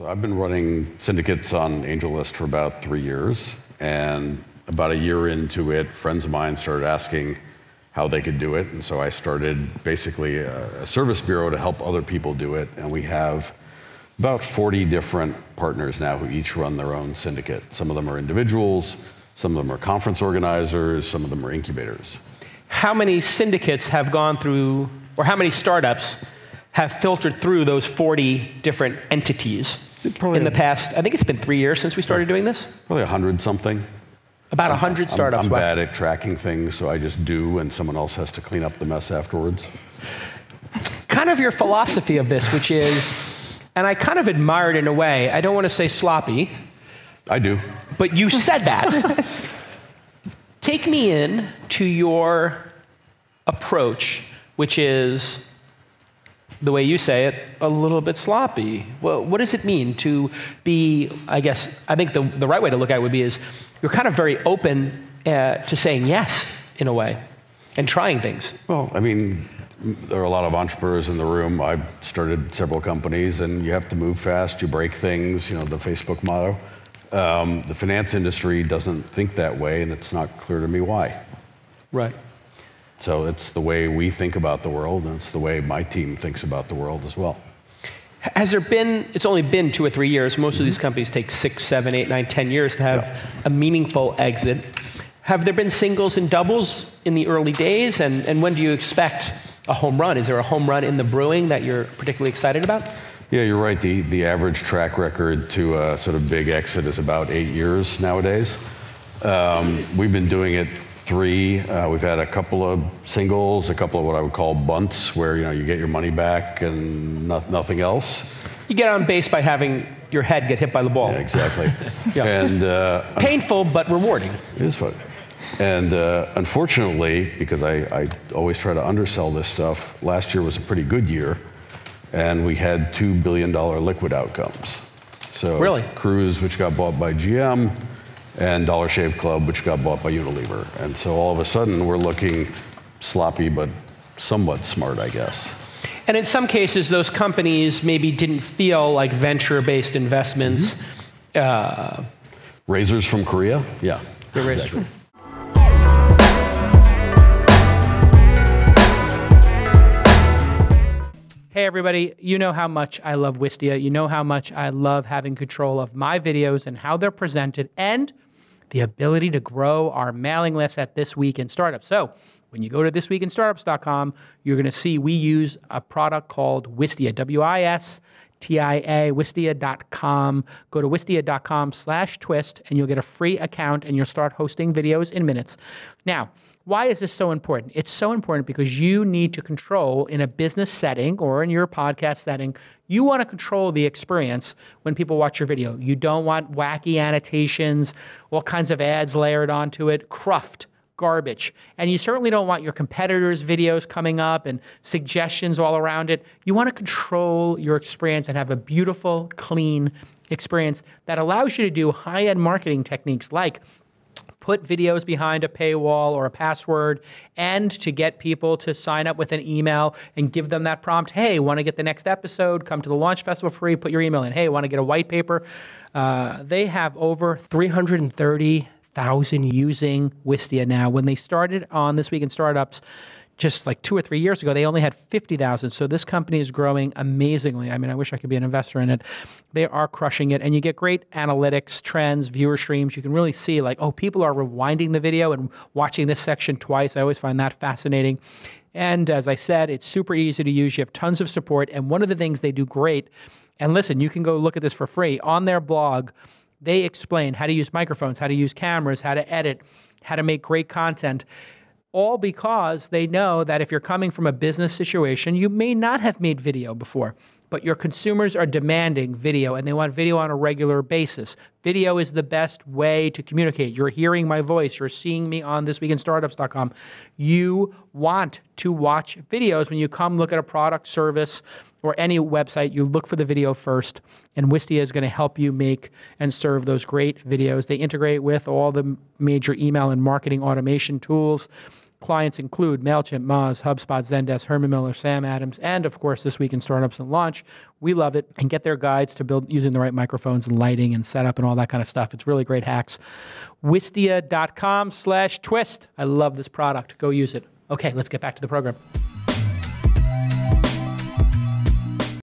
So I've been running syndicates on AngelList for about three years, and about a year into it, friends of mine started asking how they could do it, and so I started basically a, a service bureau to help other people do it, and we have about 40 different partners now who each run their own syndicate. Some of them are individuals, some of them are conference organizers, some of them are incubators. How many syndicates have gone through, or how many startups have filtered through those 40 different entities Probably in the past? I think it's been three years since we started doing this. Probably 100 something. About 100 I'm- startups. I'm, Wow. bad at tracking things, so I just do, and someone else has to clean up the mess afterwards. kind of your philosophy of this, which is, and I kind of admire it in a way. I don't want to say sloppy, I do. but you said that. Take me in to your approach, which is the way you say it, a little bit sloppy. Well, what does it mean to be, I guess, I think the, the right way to look at it would be is you're kind of very open uh, to saying yes in a way and trying things. Well, I mean, there are a lot of entrepreneurs in the room. I've started several companies, and you have to move fast. You break things. You know the Facebook motto. Um, the finance industry doesn't think that way, and it's not clear to me why. Right. So it's the way we think about the world, and it's the way my team thinks about the world as well. Has there been, it's only been two or three years, most of these companies take six, seven, eight, nine, ten years to have a meaningful exit. Have there been singles and doubles in the early days? And, and when do you expect a home run? Is there a home run in the brewing that you're particularly excited about? Yeah, you're right. The, the average track record to a sort of big exit is about eight years nowadays. Um, we've been doing it three. Uh, we've had a couple of singles, a couple of what I would call bunts, where you know you get your money back and no, nothing else. You get on base by having your head get hit by the ball. Yeah, exactly. Yeah. And uh, Painful, but rewarding. It is fun. And uh, unfortunately, because I, I always try to undersell this stuff, last year was a pretty good year, and we had $2 billion liquid outcomes. So Really? Cruise, which got bought by GM, and Dollar Shave Club, which got bought by Unilever. And so all of a sudden, we're looking sloppy, but somewhat smart, I guess. And in some cases, those companies maybe didn't feel like venture based investments. Uh, Razors from Korea? Yeah. Exactly. Hey, everybody, you know how much I love Wistia. You know how much I love having control of my videos and how they're presented and the ability to grow our mailing list at This Week in Startups. So, when you go to thisweekinstartups.com, you're going to see we use a product called Wistia, W I S T I A, wistia.com. Go to wistia.com slash twist, and you'll get a free account and you'll start hosting videos in minutes. Now, why is this so important? It's so important because you need to control in a business setting or in your podcast setting, you want to control the experience when people watch your video. You don't want wacky annotations, all kinds of ads layered onto it, cruft garbage. And you certainly don't want your competitors' videos coming up and suggestions all around it. You want to control your experience and have a beautiful, clean experience that allows you to do high end marketing techniques like put videos behind a paywall or a password and to get people to sign up with an email and give them that prompt hey want to get the next episode come to the launch festival free put your email in hey want to get a white paper uh, they have over 330000 using wistia now when they started on this week in startups just like two or three years ago, they only had 50,000. So this company is growing amazingly. I mean, I wish I could be an investor in it. They are crushing it. And you get great analytics, trends, viewer streams. You can really see, like, oh, people are rewinding the video and watching this section twice. I always find that fascinating. And as I said, it's super easy to use. You have tons of support. And one of the things they do great, and listen, you can go look at this for free on their blog. They explain how to use microphones, how to use cameras, how to edit, how to make great content all because they know that if you're coming from a business situation, you may not have made video before, but your consumers are demanding video and they want video on a regular basis. Video is the best way to communicate. You're hearing my voice, you're seeing me on thisweekinstartups.com. You want to watch videos when you come look at a product, service, or any website, you look for the video first, and Wistia is going to help you make and serve those great videos. They integrate with all the major email and marketing automation tools. Clients include MailChimp, Moz, HubSpot, Zendesk, Herman Miller, Sam Adams, and of course, This Week in Startups and Launch. We love it and get their guides to build using the right microphones and lighting and setup and all that kind of stuff. It's really great hacks. Wistia.com slash twist. I love this product. Go use it. Okay, let's get back to the program.